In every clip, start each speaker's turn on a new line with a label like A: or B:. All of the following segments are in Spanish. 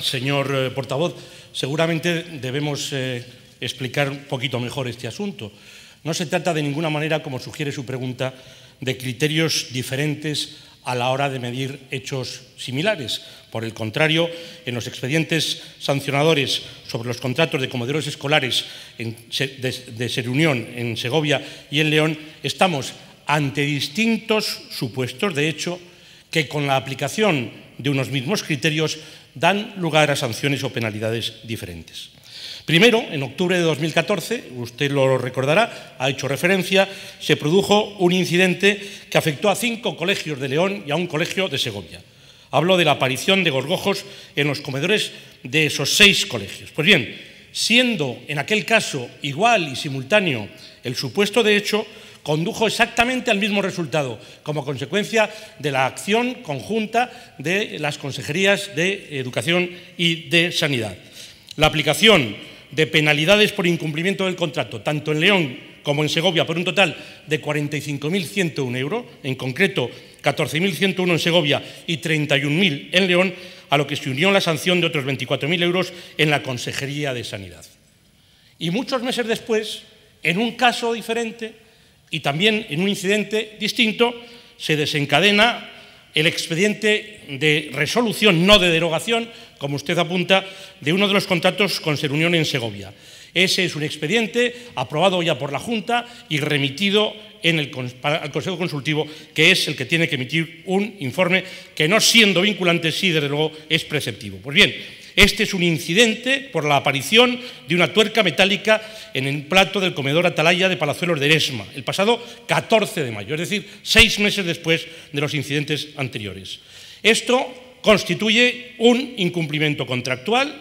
A: Señor eh, portavoz, seguramente debemos eh, explicar un poquito mejor este asunto. No se trata de ninguna manera, como sugiere su pregunta, de criterios diferentes a la hora de medir hechos similares. Por el contrario, en los expedientes sancionadores sobre los contratos de comedores escolares de, Serunión en Segovia y en León, estamos ante distintos supuestos de hecho que con la aplicación de unos mismos criterios dan lugar a sanciones o penalidades diferentes. Primero, en octubre de 2014, usted lo recordará, ha hecho referencia, se produjo un incidente que afectó a cinco colegios de León y a un colegio de Segovia. Hablo de la aparición de gorgojos en los comedores de esos seis colegios. Pues bien, siendo en aquel caso igual y simultáneo el supuesto de hecho, condujo exactamente al mismo resultado, como consecuencia de la acción conjunta de las consejerías de Educación y de Sanidad. La aplicación de penalidades por incumplimiento del contrato, tanto en León como en Segovia, por un total de 45.101 euros, en concreto 14.101 en Segovia y 31.000 en León, a lo que se unió la sanción de otros 24.000 euros en la Consejería de Sanidad. Y muchos meses después, en un caso diferente, y también en un incidente distinto se desencadena el expediente de resolución, no de derogación, como usted apunta, de uno de los contratos con Serunión en Segovia. Ese es un expediente aprobado ya por la Junta y remitido al Consejo Consultivo, que es el que tiene que emitir un informe que, no siendo vinculante, sí, desde luego, es preceptivo. Pues bien, este es un incidente por la aparición de una tuerca metálica en el plato del comedor Atalaya de Palazuelos de Eresma, el pasado 14 de mayo, es decir, seis meses después de los incidentes anteriores. Esto constituye un incumplimiento contractual,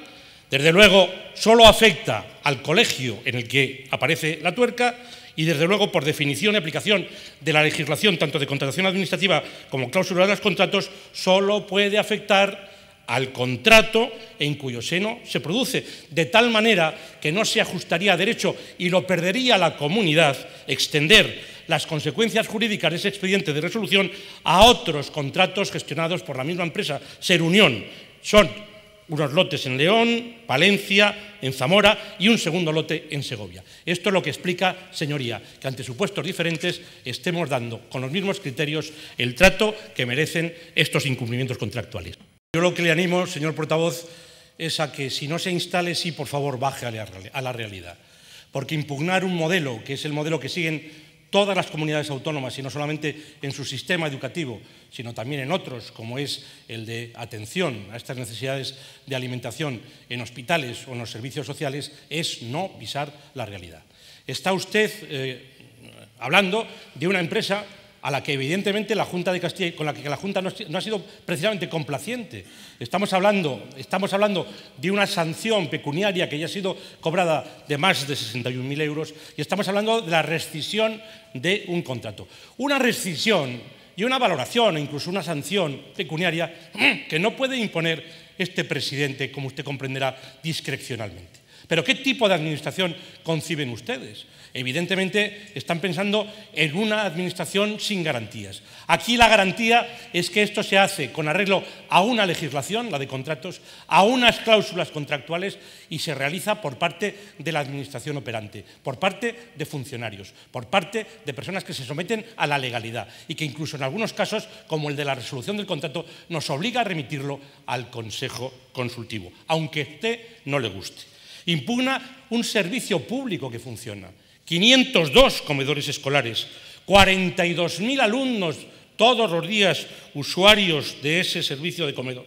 A: desde luego solo afecta al colegio en el que aparece la tuerca y desde luego por definición y aplicación de la legislación tanto de contratación administrativa como cláusula de los contratos, solo puede afectar al contrato en cuyo seno se produce, de tal manera que no se ajustaría a derecho y lo perdería la comunidad extender las consecuencias jurídicas de ese expediente de resolución a otros contratos gestionados por la misma empresa, Ser Unión. Son unos lotes en León, Palencia, en Zamora y un segundo lote en Segovia. Esto es lo que explica, señoría, que ante supuestos diferentes estemos dando con los mismos criterios el trato que merecen estos incumplimientos contractuales. Yo lo que le animo, señor portavoz, es a que si no se instale, sí, por favor, baje a la realidad. Porque impugnar un modelo, que es el modelo que siguen todas las comunidades autónomas, y no solamente en su sistema educativo, sino también en otros, como es el de atención a estas necesidades de alimentación en hospitales o en los servicios sociales, es no pisar la realidad. Está usted eh, hablando de una empresa a la que evidentemente la Junta de Castilla, con la que la Junta no, ha sido precisamente complaciente. Estamos hablando, estamos hablando de una sanción pecuniaria que ya ha sido cobrada de más de 61.000 euros y estamos hablando de la rescisión de un contrato. Una rescisión y una valoración o incluso una sanción pecuniaria que no puede imponer este presidente, como usted comprenderá, discrecionalmente. Pero ¿qué tipo de administración conciben ustedes? Evidentemente están pensando en una administración sin garantías. Aquí la garantía es que esto se hace con arreglo a una legislación, la de contratos, a unas cláusulas contractuales y se realiza por parte de la administración operante, por parte de funcionarios, por parte de personas que se someten a la legalidad y que incluso en algunos casos, como el de la resolución del contrato, nos obliga a remitirlo al Consejo Consultivo, aunque a usted no le guste impugna un servicio público que funciona. 502 comedores escolares, 42.000 alumnos todos los días usuarios de ese servicio de comedor.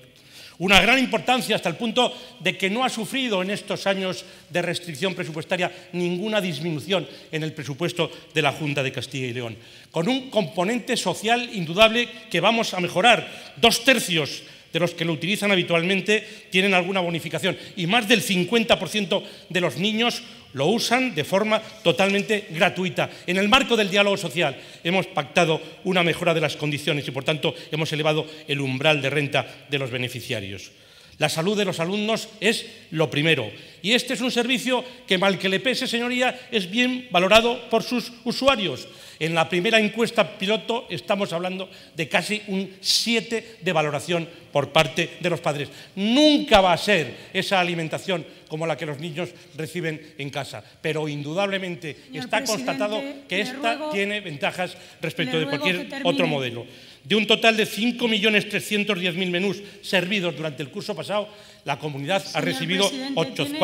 A: Una gran importancia hasta el punto de que no ha sufrido en estos años de restricción presupuestaria ninguna disminución en el presupuesto de la Junta de Castilla y León, con un componente social indudable que vamos a mejorar. Dos tercios de los que lo utilizan habitualmente tienen alguna bonificación y más del 50% de los niños lo usan de forma totalmente gratuita. En el marco del diálogo social hemos pactado una mejora de las condiciones y, por tanto, hemos elevado el umbral de renta de los beneficiarios. La salud de los alumnos es lo primero Y este es un servicio que, mal que le pese, señoría, es bien valorado por sus usuarios. En la primera encuesta piloto estamos hablando de casi un 7 de valoración por parte de los padres. Nunca va a ser esa alimentación como la que los niños reciben en casa, pero indudablemente está constatado que esta tiene ventajas respecto de cualquier otro modelo. De un total de 5.310.000 menús servidos durante el curso pasado, la comunidad ha recibido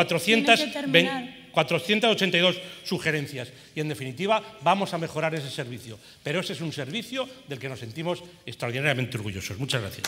A: 482 sugerencias. Y, en definitiva, vamos a mejorar ese servicio. Pero ese es un servicio del que nos sentimos extraordinariamente orgullosos. Muchas gracias.